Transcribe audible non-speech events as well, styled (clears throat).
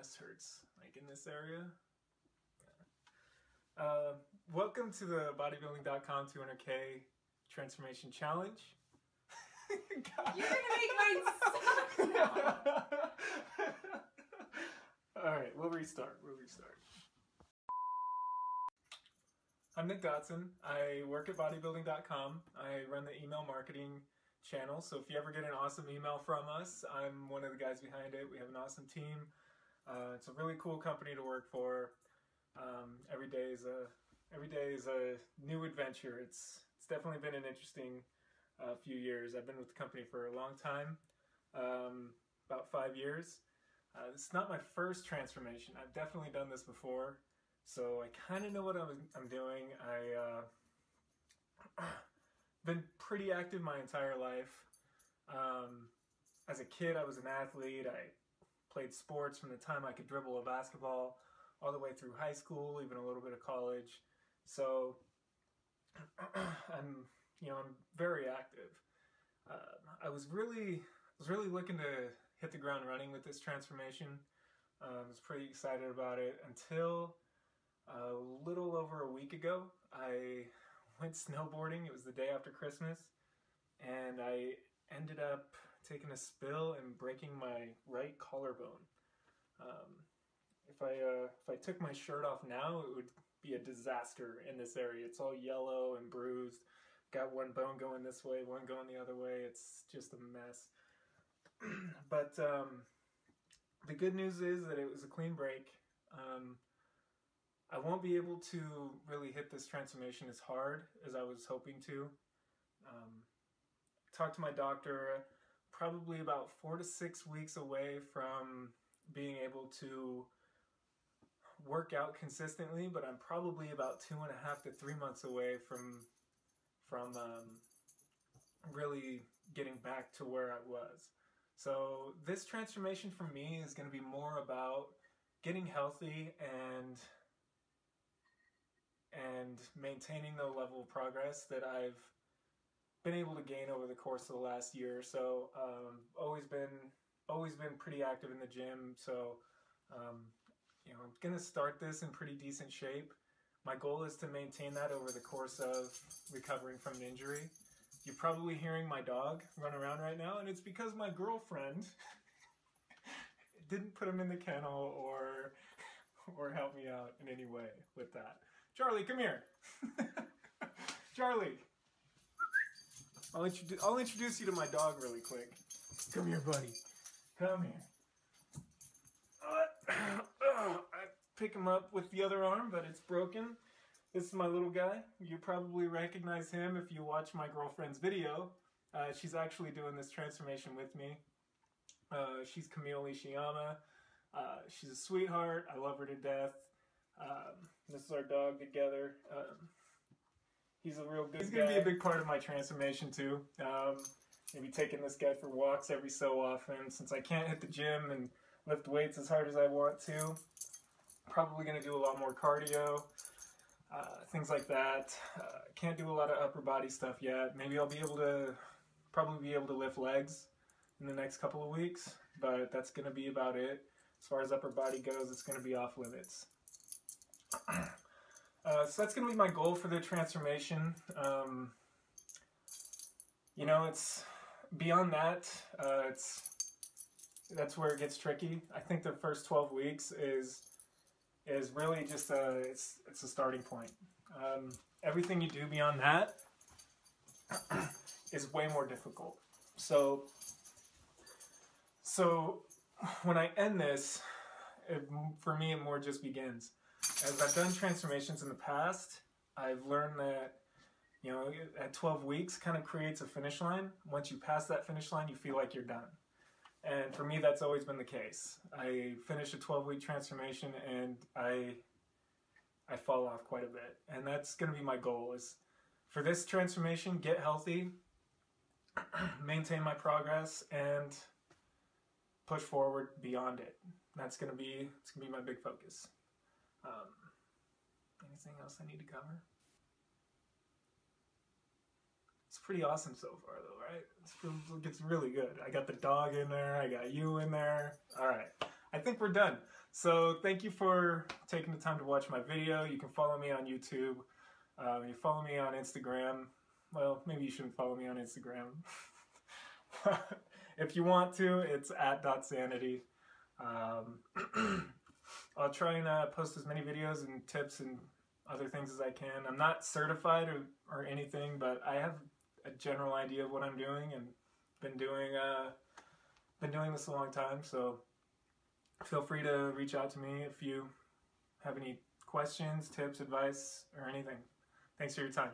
chest hurts, like in this area. Yeah. Uh, welcome to the bodybuilding.com 200k transformation challenge. (laughs) You're gonna make mine suck (laughs) now. All right, we'll restart. We'll restart. I'm Nick Dotson. I work at bodybuilding.com. I run the email marketing channel. So if you ever get an awesome email from us, I'm one of the guys behind it. We have an awesome team. Uh, it's a really cool company to work for. Um, every day is a every day is a new adventure. It's it's definitely been an interesting uh, few years. I've been with the company for a long time, um, about five years. Uh, it's not my first transformation. I've definitely done this before, so I kind of know what I'm, I'm doing. I uh, (clears throat) been pretty active my entire life. Um, as a kid, I was an athlete. I played sports from the time I could dribble a basketball all the way through high school, even a little bit of college. So (clears throat) I'm, you know, I'm very active. Uh, I was really, was really looking to hit the ground running with this transformation. Uh, I was pretty excited about it until a little over a week ago. I went snowboarding. It was the day after Christmas, and I ended up taking a spill and breaking my right collarbone. Um, if I uh, if I took my shirt off now, it would be a disaster in this area. It's all yellow and bruised. Got one bone going this way, one going the other way. It's just a mess. (clears throat) but um, the good news is that it was a clean break. Um, I won't be able to really hit this transformation as hard as I was hoping to. Um, talked to my doctor, probably about four to six weeks away from being able to work out consistently, but I'm probably about two and a half to three months away from from um, really getting back to where I was. So this transformation for me is going to be more about getting healthy and and maintaining the level of progress that I've been able to gain over the course of the last year or so. Um, always been always been pretty active in the gym, so um, you know I'm gonna start this in pretty decent shape. My goal is to maintain that over the course of recovering from an injury. You're probably hearing my dog run around right now, and it's because my girlfriend (laughs) didn't put him in the kennel or or help me out in any way with that. Charlie, come here. (laughs) Charlie. I'll, introdu- I'll introduce you to my dog really quick. Come here, buddy. Come here. Uh, (coughs) I pick him up with the other arm, but it's broken. This is my little guy. You probably recognize him if you watch my girlfriend's video. Uh, she's actually doing this transformation with me. Uh, she's Camille Ishiyama. Uh, she's a sweetheart. I love her to death. Um, this is our dog together. Um, he's a real good. He's gonna be a big part of my transformation too. Um, maybe taking this guy for walks every so often, since I can't hit the gym and lift weights as hard as I want to. Probably gonna do a lot more cardio, uh, things like that. Uh, can't do a lot of upper body stuff yet. Maybe I'll be able to, probably be able to lift legs in the next couple of weeks, but that's gonna be about it. As far as upper body goes, it's gonna be off limits. (clears throat) Uh, so that's going to be my goal for the transformation. Um, you know, it's beyond that. Uh, it's that's where it gets tricky. I think the first twelve weeks is is really just a it's it's a starting point. Um, everything you do beyond that is way more difficult. So so when I end this, it, for me, it more just begins as I've done transformations in the past, I've learned that you know at 12 weeks kind of creates a finish line. Once you pass that finish line, you feel like you're done. And for me, that's always been the case. I finish a 12 week transformation and I I fall off quite a bit. And that's going to be my goal is for this transformation, get healthy, (clears throat) maintain my progress and push forward beyond it. That's going to be it's going to be my big focus. Um, anything else I need to cover? It's pretty awesome so far, though, right? It's, it gets really good. I got the dog in there. I got you in there. All right. I think we're done. So thank you for taking the time to watch my video. You can follow me on YouTube. Um, you follow me on Instagram. Well, maybe you shouldn't follow me on Instagram. (laughs) if you want to, it's at dot sanity. Um, (clears throat) I'll try and uh, post as many videos and tips and other things as I can. I'm not certified or, or anything, but I have a general idea of what I'm doing and been doing uh, been doing this a long time. So feel free to reach out to me if you have any questions, tips, advice, or anything. Thanks for your time.